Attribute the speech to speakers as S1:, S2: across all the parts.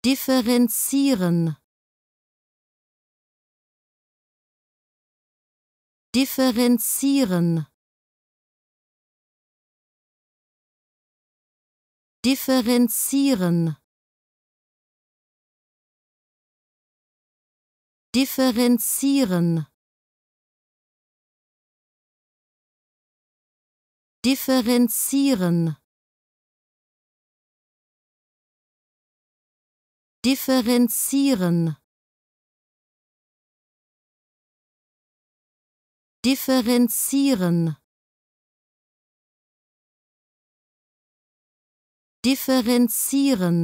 S1: differenzieren. Differenzieren. Differenzieren. Differenzieren. Differenzieren differenzieren. Differenzieren. Differenzieren.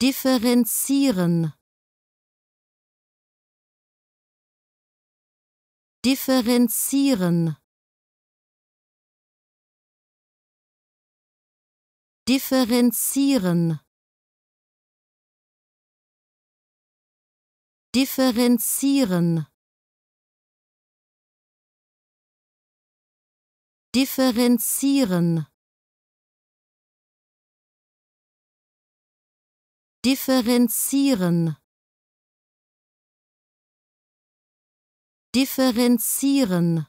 S1: Differenzieren. Differenzieren differenzieren. Differenzieren. Differenzieren. Differenzieren. Differenzieren